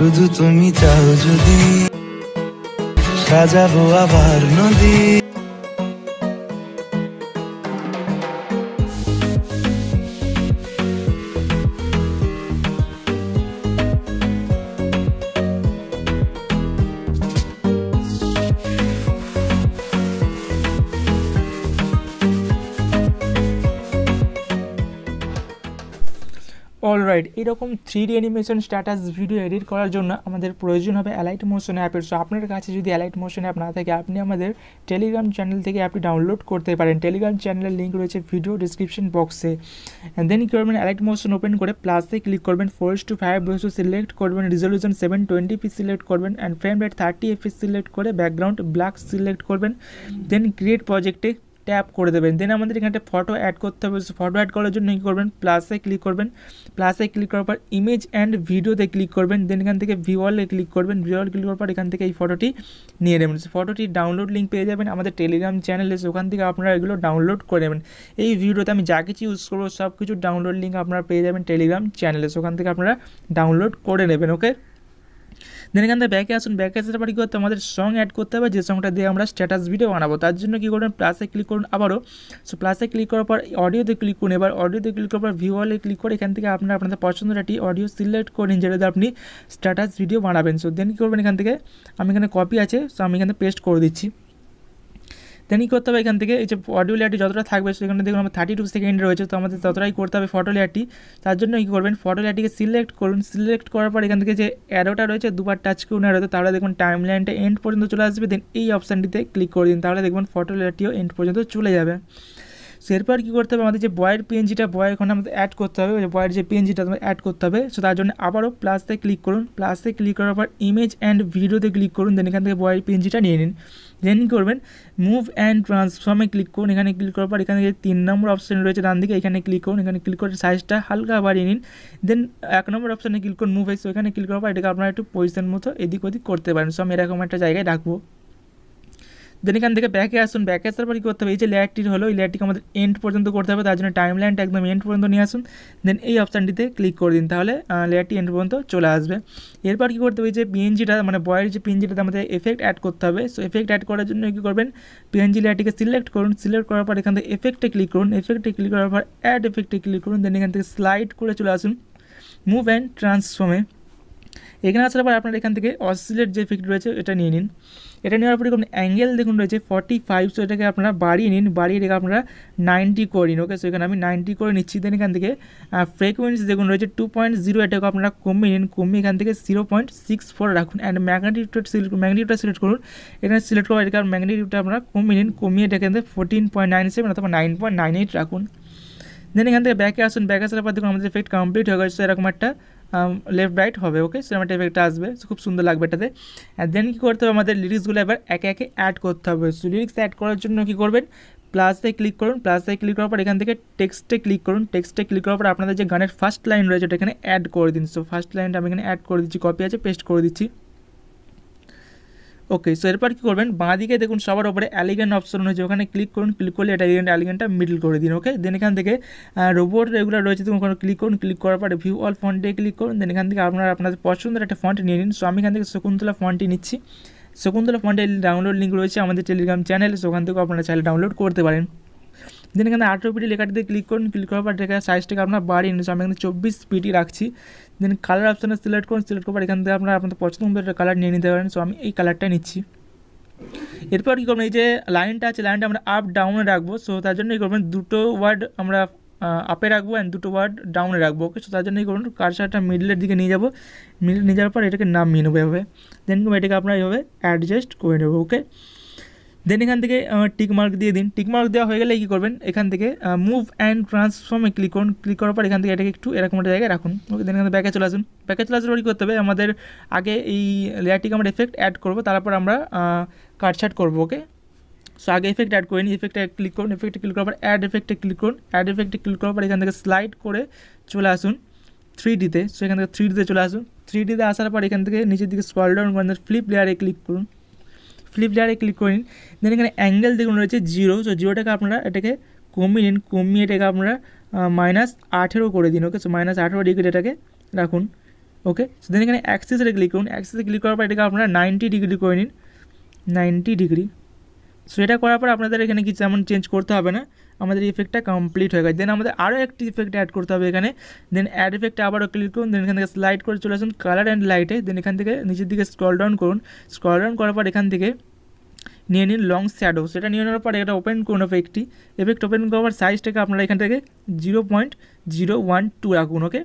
শুধু তুমি চাও যদি সাজাবো আবার নদী। অলরাইট এরকম three D animation status video edit করার জন্য আমাদের প্রয়োজন হবে অ্যালাইট মোশন অ্যাপের সো আপনার কাছে যদি অ্যালাইট মোশন অ্যাপ না থাকে, আপনি আমাদের টেলিগ্রাম চ্যানেল থেকে অ্যাপটি ডাউনলোড করতে পারেন। টেলিগ্রাম চ্যানেলের লিঙ্ক রয়েছে ভিডিও ডিসক্রিপশন বক্সে অ্যান্ড দেন কী করবেন? অ্যালাইট মোশন ওপেন করে প্লাসে ক্লিক করবেন। ফোর টু ফাইভ বসু সিলেক্ট করবেন। Resolution seven twenty P select করবেন। And frame rate thirty F select করে ব্যাকগ্রাউন্ড ব্ল্যাক সিলেক্ট করবেন। দেন ক্রিয়েট প্রজেক্টে ট্যাপ করে দেবেন। দেন আমাদের এখানে ফটো অ্যাড করতে হবে। ফটো অ্যাড করার জন্য কী করবেন? প্লাসে ক্লিক করবেন। প্লাসে ক্লিক করার পর ইমেজ অ্যান্ড ভিডিওতে ক্লিক করবেন। দেন এখান থেকে ভিওয়ালে ক্লিক করবেন। ভিওয়াল ক্লিক করার পর এখান থেকে এই ফটোটি নিয়ে নেবেন। ফটোটি ডাউনলোড লিঙ্ক পেয়ে যাবেন আমাদের টেলিগ্রাম চ্যানেলে ওখান থেকে আপনারা এগুলো ডাউনলোড করে নেবেন। এই ভিডিওতে আমি যা কিছু ইউজ করব সব কিছু ডাউনলোড লিঙ্ক আপনারা পেয়ে যাবেন টেলিগ্রাম চ্যানেলে ওখান থেকে আপনারা ডাউনলোড করে নেবেন ওকে দেন এখান থেকে ব্যাকে আসুন ব্যাকে আসার পর কী করতে? আমাদের সং অ্যাড করতে হবে, যে সংটা দিয়ে আমরা স্ট্যাটাস ভিডিও বানাবো। তার জন্য কী করবেন? প্লাসে ক্লিক করুন আবারও। সো প্লাসে ক্লিক করার পর অডিওতে ক্লিক করুন। এবার অডিওতে ক্লিক করার পর ভিওয়ালে ক্লিক করে এখান থেকে আপনার আপনাদের পছন্দের একটি অডিও সিলেক্ট করে নিন, যেটাতে আপনি স্ট্যাটাস ভিডিও বানাবেন। সো দেন কী করবেন এখান থেকে? আমি এখানে কপি আছে সো আমি এখানে পেস্ট করে দিচ্ছি। দেন কী করতে হবে এখান থেকে, এই যে অডিও লেয়ারটি যতটা থাকবে সেখানে দেখুন আমার থার্টি টু সেকেন্ড রয়েছে, তো আমাদের ততটাই করতে হবে ফটো লেয়ারটি তার জন্য কী করবেন ফটো লেয়ারটিকে সিলেক্ট করুন সিলেক্ট করার পর এখান থেকে যে অ্যারোটা রয়েছে, দুবার টাচ করুন অ্যারোতে তাহলে দেখুন টাইম লাইনটা এন্ড পর্যন্ত চলে আসবে দেন এই অপশানটিতে ক্লিক করে দিন, তাহলে দেখবেন ফটো লেয়ারটিও এন্ড পর্যন্ত চলে যাবে। সো এরপর কী করতে হবে, আমাদের যে বয়ের পিএনজিটা বয় এখন আমাদের অ্যাড করতে হবে বয়ের যে পিএনজিটা তোমার অ্যাড করতে হবে সো তার জন্য আবারও প্লাসতে ক্লিক করুন প্লাসে ক্লিক করার পর ইমেজ অ্যান্ড ভিডিওতে ক্লিক করুন দেন এখান থেকে বয়ের পিএনজিটা নিয়ে নিন। দেন করবেন মুভ অ্যান্ড ট্রান্সফর্মে ক্লিক করুন। এখানে ক্লিক করার পর এখানে তিন নম্বর অপশান রয়েছে, ডান দিকে এখানে ক্লিক করুন। এখানে ক্লিক করে সাইজটা হালকা বাড়িয়ে নিন। দেন এক নম্বর অপশানে ক্লিক করুন মুভ এসে এখানে ক্লিক করার পর এটাকে আপনারা একটু পজিশন মতো এদিক ওদিক করতে পারেন। সো আমি এরকম একটা জায়গায় রাখব। দেন এখান থেকে ব্যাকে আসুন ব্যাকে আসার পর কী করতে হবে? এই যে লেয়ারটি হলো, এই লেয়ারটিকে আমাদের এন্ড পর্যন্ত করতে হবে, তার জন্য টাইম লাইনটা একদম এন্ড পর্যন্ত নিয়ে আসুন। দেন এই অপশানটিতে ক্লিক করে দিন, তাহলে লেয়ারটি এন্ড পর্যন্ত চলে আসবে। এরপর কী করতে হবে? যে পিএনজিটা মানে বয়ের যে পিএনজিটাতে আমাদের এফেক্ট অ্যাড করতে হবে। সো এফেক্ট অ্যাড করার জন্য কী করবেন? পিএনজি লেয়ারটিকে সিলেক্ট করুন সিলেক্ট করার পর এখান থেকে এফেক্টে ক্লিক করুন এফেক্টে ক্লিক করার পর অ্যাড এফেক্টে ক্লিক করুন দেন এখান থেকে স্লাইড করে চলে আসুন। মুভ অ্যান্ড ট্রান্সফর্মে এখানে আসার পর আপনার এখান থেকে অসিলেট যে এফেক্ট রয়েছে, এটা নিয়ে নিন। এটা নেওয়ার পরে অ্যাঙ্গেল দেখুন রয়েছে ফর্টি ফাইভ সো এটাকে আপনারা বাড়িয়ে নিন। বাড়িয়ে রেখে আপনারা নাইনটি করে নিন ওকে সো এখানে আমি নাইনটি করে নিচ্ছি। দেন এখান থেকে ফ্রিকোয়েন্সি দেখুন রয়েছে টু পয়েন্ট জিরো এটাকে আপনারা কমিয়ে নিন। কমিয়ে এখান থেকে জিরো পয়েন্ট সিক্স ফোর রাখুন। অ্যান্ড ম্যাগনেটিউডটা সিলেক্ট ম্যাগনেটিউডটা সিলেক্ট করুন। এখানে সিলেক্ট করার এটাকে ম্যাগনেটিউডটা আপনারা কমিয়ে নিন। কমিয়ে এটাকে ফোরটিন পয়েন্ট নাইন সেভেন অথবা নাইন পয়েন্ট নাইন এইট রাখুন। দেন এখান থেকে ব্যাকে আসুন। ব্যাকে আসার পর দেখুন আমাদের এফেক্ট কমপ্লিট হয়ে গেছে। এরকম একটা লেফট রাইট হবে ওকে একটা এফেক্টটা আসবে খুব সুন্দর লাগবে এটাতে। দেন কী করতে হবে আমাদের লিরিক্সগুলো এবার একে একে অ্যাড করতে হবে। সো লিরিক্স অ্যাড করার জন্য কী করবেন? প্লাসে ক্লিক করুন প্লাসে ক্লিক করার পর এখান থেকে টেক্সটে ক্লিক করুন। টেক্সটে ক্লিক করার পর আপনাদের যে গানের ফার্স্ট লাইন রয়েছে, ওটা এখানে অ্যাড করে দিন। সো ফার্স্ট লাইনটা আমি এখানে অ্যাড করে দিচ্ছি কপি আছে পেস্ট করে দিচ্ছি। ওকে সো এরপর কী করবেন? বাঁ দিকে দেখুন, সবার ওপরে অ্যালিগেন্ট অপশন রয়েছে। ওখানে ক্লিক করুন ক্লিক করলে এটা এলিগেন্ট অ্যালিগেন্টটা মিডল করে দিন ওকে দেন এখান থেকে রোবট রেগুলার রয়েছে, তুমি ওখানে ক্লিক করুন ক্লিক করার পরে ভিউ অল ফন্টে ক্লিক করুন। দেন এখান থেকে আপনার আপনাদের পছন্দের একটা ফন্ট নিয়ে নিন। সো আমি এখান থেকে শকুন্তলা ফন্টটি নিচ্ছি। শকুন্তলা ফন্টের ডাউনলোড লিঙ্ক রয়েছে আমাদের টেলিগ্রাম চ্যানেল ওখান থেকেও আপনারা চাইলে ডাউনলোড করতে পারেন। দেন এখানে আঠেরো পিটি লেখাটিতে ক্লিক করুন ক্লিক করার পর এটা সাইজটাকে আপনার বাড়িয়ে নিন আমি এখানে চব্বিশ পিটি রাখছি। দেন কালার অপশানে সিলেক্ট করুন সিলেক্ট করার এখান থেকে আপনার আপনাদের পছন্দ মতো একটা কালার নিয়ে নিতে পারেন। সো আমি এই কালারটা নিচ্ছি। এরপর কী করবেন? এই যে লাইনটা আছে লাইনটা আমরা আপ ডাউনে রাখব। সো তার জন্য কী করবেন? দুটো ওয়ার্ড আমরা আপে রাখব অ্যান্ড দুটো ওয়ার্ড ডাউনে রাখব। ওকে সো তার জন্য করুন? কারসারটা মিডলের দিকে নিয়ে যাব। মিডল নিয়ে যাওয়ার পর এটাকে নামিয়ে নেব এভাবে। দেন এটাকে আপনারা এইভাবে অ্যাডজাস্ট করে নেব। ওকে দেন এখান থেকে টিক মার্ক দিয়ে দিন। টিক মার্ক দেওয়া হয়ে গেলে কী করবেন? এখান থেকে মুভ অ্যান্ড ট্রান্সফর্মে ক্লিক করুন। ক্লিক করার পর এখান থেকে এটাকে একটু এরকম একটা জায়গায় রাখুন। ওকে দেন এখানে ব্যাকে চলে আসুন। ব্যাকে চলে আসার পর করতে হবে? আমাদের আগে এই লেয়ারটিকে আমরা এফেক্ট অ্যাড করব, তারপর আমরা কাটছাট করব ওকে সো আগে এফেক্ট অ্যাড করে নিই এফেক্টে ক্লিক করুন। এফেক্টে ক্লিক করার পর অ্যাড এফেক্টে ক্লিক করুন। অ্যাড এফেক্টে ক্লিক করার পর এখান থেকে স্লাইড করে চলে আসুন থ্রি ডিতে সো এখান থেকে থ্রি ডিতে চলে আসুন। থ্রি ডিতে আসার পর এখান থেকে নিচের দিকে স্কল ডাউন করেন ফ্লিপ লেয়ারে ক্লিক করুন। ফ্লিপ লেয়ারে ক্লিক করে নিন। দেন এখানে অ্যাঙ্গেল দেখুন, রয়েছে জিরো সো জিরোটাকে আপনারা এটাকে কমিয়ে নিন। কমিয়ে এটাকে আপনারা মাইনাস আঠেরো করে দিন ওকে সো মাইনাস আঠেরো ডিগ্রি এটাকে রাখুন ওকে দেন এখানে অ্যাক্সেসে ক্লিক করুন। অ্যাক্সিসে ক্লিক করার পর এটাকে আপনারা নাইনটি ডিগ্রি করে নিন। নাইনটি ডিগ্রি সো এটা করার পর আপনাদের এখানে কিছু তেমন চেঞ্জ করতে হবে না। আমাদের ইফেক্টটা কমপ্লিট হয়ে গেছে। দেন আমাদের আরও একটি ইফেক্ট অ্যাড করতে হবে এখানে। দেন অ্যাড ইফেক্টে আবারও ক্লিক করুন। দেন এখান থেকে স্লাইড করে চলে আসুন কালার অ্যান্ড লাইটে দেন এখান থেকে নিচের দিকে স্ক্রল ডাউন করুন। স্ক্রল ডাউন করার পর এখান থেকে নিয়ে নিন লং শ্যাডো সেটা নিয়ে নেওয়ার পর এটা ওপেন করুন এফেক্টটি এফেক্ট ওপেন করার সাইজটাকে আপনারা এখান থেকে zero point zero one two রাখুন ওকে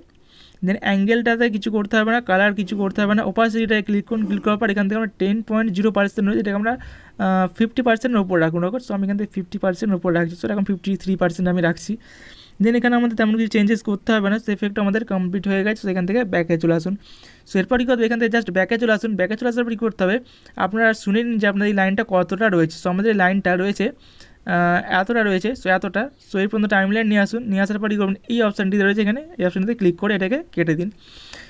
দেন অ্যাঙ্গেলটাতে কিছু করতে হবে না কালার কিছু করতে হবে না। ওপাসিটিটায় ক্লিক করুন। ক্লিক করার পর এখান থেকে আমরা টেন পয়েন্ট জিরো পার্সেন্ট রয়েছে এটাকে আমরা ফিফটি পার্সেন্টের ওপর রাখুন ওকে সো আমি এখান থেকে ফিফটি পার্সেন্টের ওপর রাখছি। সো এখন ফিফটি থ্রি পার্সেন্ট আমি রাখছি। দেন এখানে আমাদের তেমন কিছু চেঞ্জেস করতে হবে না। সো এফেক্ট আমাদের কমপ্লিট হয়ে গেছে। সেখান থেকে ব্যাকে চলে আসুন। সো এরপর কী করবে? এখান থেকে জাস্ট ব্যাকে চলে আসুন। ব্যাকে চলে আসার পর কী করতে হবে? আপনারা শুনে নিন যে আপনার এই লাইনটা কতটা রয়েছে। সো আমাদের লাইনটা রয়েছে এতটা রয়েছে। সো এতটা। সো এই পর্যন্ত টাইম লাইন নিয়ে আসুন। নিয়ে আসার পর কী করবেন? এই অপশানটি রয়েছে এখানে। এই অপশানটিতে ক্লিক করে এটাকে কেটে দিন।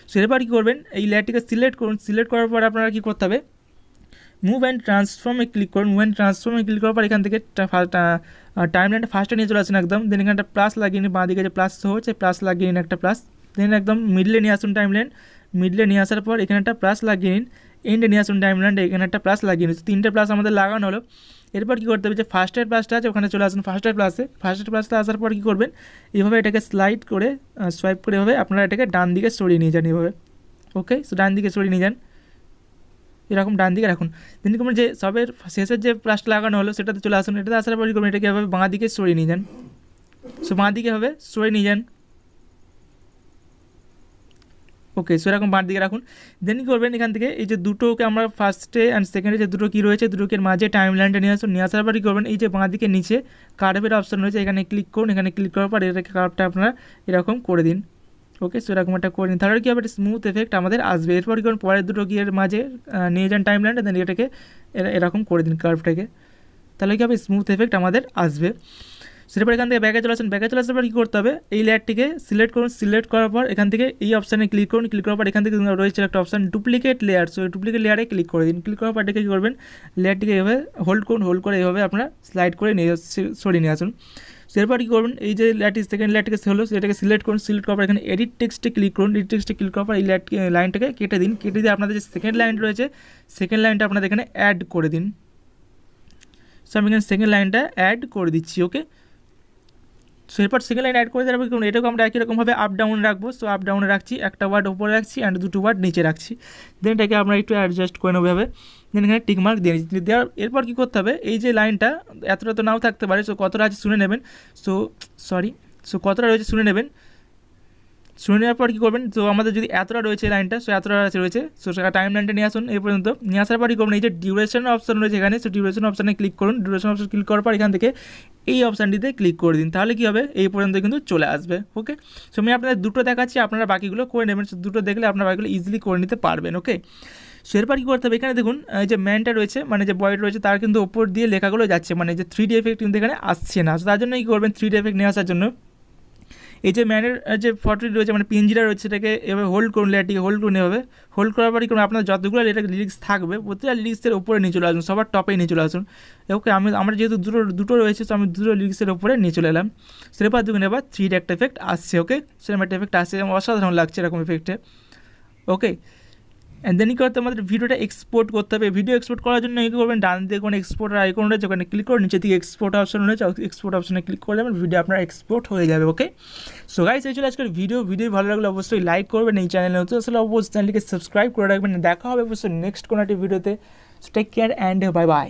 সো এরপর কী করবেন? এই লেয়ারটিকে সিলেক্ট করুন। সিলেক্ট করার পর আপনারা কী করতে হবে? মুভ অ্যান্ড ট্রান্সফর্মে ক্লিক করুন মুভ অ্যান্ড ট্রান্সফর্মে ক্লিক করার পর এখান থেকে টাইম লাইনটা ফার্স্টে নিয়ে চলে আসুন একদম। দেন এখানে একটা প্লাস লাগিয়ে নিন বাঁ দিকে যে প্লাস হচ্ছে প্লাস লাগিয়ে নিন একটা প্লাস দেন একদম মিডলে নিয়ে আসুন টাইম লাইন মিডলে নিয়ে আসার পর এখানে একটা প্লাস লাগিয়ে নিন। এন্ডে নিয়ে আসুন টাইম লাইন এখানে একটা প্লাস লাগিয়ে নিন। তিনটে প্লাস আমাদের লাগানো হলো। এরপর কী করতে হবে? যে ফার্স্টের প্লাসটা আছে, ওখানে চলে আসুন ফার্স্টের প্লাসে ফার্স্টের প্লাসটা আসার পর কী করবেন? এইভাবে এটাকে স্লাইড করে সোয়াইপ করে এভাবে আপনারা এটাকে ডান দিকে সরিয়ে নিয়ে যান এভাবে। ওকে সো ডান দিকে সরিয়ে নিয়ে যান। এরকম ডান দিকে রাখুন। দেন করবেন যে সবের শেষের যে প্লাসটা লাগানো হলো, সেটাতে চলে আসুন। এটাতে আসার পর করবেন এটাকে এভাবে বাঁ দিকে সরিয়ে নিয়ে যান। সো বাঁ দিকে হবে সরিয়ে নিয়ে যান। ওকে, সো এরকম বাঁ দিকে রাখুন। দেন কী করবেন এখান থেকে, এই যে দুটোকে আমরা ফার্স্টে অ্যান্ড সেকেন্ডে যে দুটো কী রয়েছে, দুটোকে মাঝে টাইম লাইনটা নিয়ে আসুন। নিয়ে আসার পর কী করবেন, এই যে বাঁ দিকে নিচে কার্ভের অপশান রয়েছে, এখানে ক্লিক করুন। এখানে ক্লিক করার পর এটাকে কার্ভটা আপনারা এরকম করে দিন। ওকে সো এরকম একটা করে নিন। তাহলে কী হবে? একটা স্মুথ এফেক্ট আমাদের আসবে। এরপর কি পরের দুটো গিয়ের মাঝে নিয়ে যান টাইম লাইনটা দেন এটাকে এরকম করে দিন কার্ভটাকে তাহলে কী হবে? স্মুথ এফেক্ট আমাদের আসবে। সেটার এখান থেকে ব্যাগে চলে আসেন। ব্যাগে চলে আসার পর কী করতে হবে? এই লেয়ারটিকে সিলেক্ট করুন। সিলেক্ট করার পর এখান থেকে এই অপশানে ক্লিক করুন। ক্লিক করার পর এখান থেকে রয়েছে একটা option duplicate layer so duplicate লেয়ারে ক্লিক করে দিন। ক্লিক করার পর এটাকে কী করবেন? লেয়ারটিকে এভাবে হোল্ড করুন। হোল্ড করে এভাবে আপনারা স্লাইড করে নিয়ে সরিয়ে নিয়ে আসুন। এরপর কী করবেন? এই যে ল্যাটি সেকেন্ড ল্যাটকে হলো, সেটাকে সিলেক্ট করুন। সিলেক্ট করার পর এখানে এডিট টেক্সটে ক্লিক করুন। এডিট টেক্সটে ক্লিক করার পর এই ল্যাট লাইনটাকে কেটে দিন। কেটে দিয়ে আপনাদের যে সেকেন্ড লাইন রয়েছে সেকেন্ড লাইনটা আপনাদের এখানে অ্যাড করে দিন। সো আমি এখানে সেকেন্ড লাইনটা অ্যাড করে দিচ্ছি ওকে সো এরপর সেকেন্ড লাইন অ্যাড করে দেওয়ার কারণ এটাকে আমরা একই রকমভাবে আপ ডাউন রাখব। সো আপ ডাউনে রাখছি। একটা ওয়ার্ড ওপরে রাখছি অ্যান্ড দুটো ওয়ার্ড নিচে রাখছি। দেন এটাকে আমরা একটু অ্যাডজাস্ট করে নেব ভাবে দেন এখানে টিকমার্ক দিয়ে নিচ্ছি দেওয়ার এরপর কী করতে হবে? এই যে লাইনটা এতটা তো নাও থাকতে পারে। সো কতটা আছে শুনে নেবেন। সো সরি সো কতটা রয়েছে শুনে নেবেন। শুনে নেওয়ার পর কী করবেন? তো আমাদের যদি এতটা রয়েছে লাইনটা, সো এতটা আছে রয়েছে। সো টাইম লাইনটা নিয়ে আসুন, এই পর্যন্ত। নিয়ে আসার পর কী করবেন? এই যে ডিউরেশন অপশন রয়েছে এখানে, সো ডিউরেশন অপশানে ক্লিক করুন। ডিউরেশন অপশন ক্লিক করার পর এখান থেকে এই অপশানটিতে ক্লিক করে দিন। তাহলে কী হবে? এই পর্যন্ত কিন্তু চলে আসবে ওকে সো আমি আপনাদের দুটো দেখাচ্ছি, আপনারা বাকিগুলো করে নেবেন। সো দুটো দেখলে আপনারা বাকিগুলো ইজিলি করে নিতে পারবেন ওকে সো এরপর কী করতে হবে? এখানে দেখুন, এই যে ম্যানটা রয়েছে মানে যে বয়টা রয়েছে, তার কিন্তু ওপর দিয়ে লেখাগুলো যাচ্ছে। মানে যে থ্রি ডি এফেক্ট কিন্তু এখানে আসছে না। সো তার জন্য কী করবেন? থ্রি ডি এফেক্ট নিয়ে আসার জন্য এই যে ম্যানের যে ফটোটি রয়েছে মানে পিঞ্জিরা রয়েছে সেটাকে এভাবে হোল্ড করুন লেয়ারটিকে হোল্ড করুন এভাবে। হোল্ড করার পরে করুন আপনার যতগুলো লেটার লিরিক্স থাকবে, প্রতিটা লিরিক্সের ওপরে নিয়ে চলে আসুন, সবার টপেই নিয়ে চলে আসুন। ওকে আমি, আমার যেহেতু দুটো দুটো রয়েছে তো আমি দুটো লিরিক্সের ওপরে নিয়ে চলে এলাম। সেরপর দেখুন, এবার থ্রি একটা এফেক্ট আসছে ওকে সেরকম একটা এফেক্ট আসছে অসাধারণ লাগছে এরকম এফেক্টে ওকে অ্যান্ড দেন করতে আমাদের ভিডিওটা এক্সপোর্ট করতে হবে। ভিডিও এক্সপোর্ট করার জন্য কী করবেন? ডান দিকে কোনো এক্সপোর্টার আইকন রয়েছে, ওখানে ক্লিক করে নিচে দিকে এক্সপোর্ট অপশন রয়েছে এক্সপোর্ট অপশনে ক্লিক করে দেবেন ভিডিও আপনার এক্সপোর্ট হয়ে যাবে ওকে সো গাইস এই চলে আজকের ভিডিও ভিডিও ভালো লাগলে অবশ্যই লাইক করবেন। এই চ্যানেলে হচ্ছে আসলে অবশ্যই চ্যানেলকে সাবস্ক্রাইব করে রাখবেন। দেখা হবে অবশ্যই নেক্সট কোনো একটি ভিডিওতে take care and bye bye